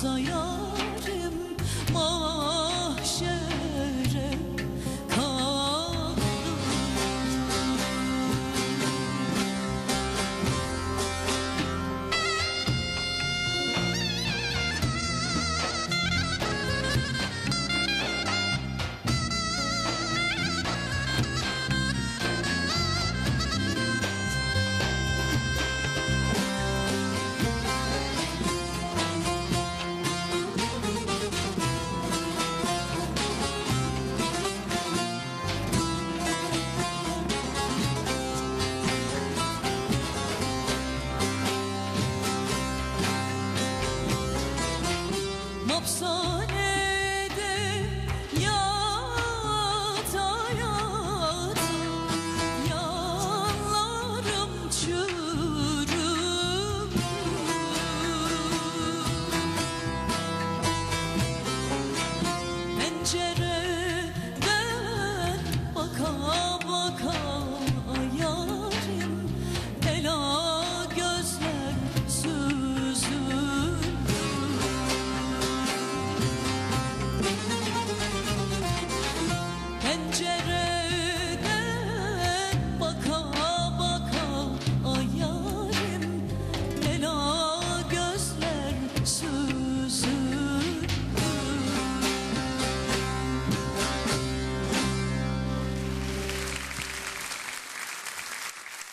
所有 yoksa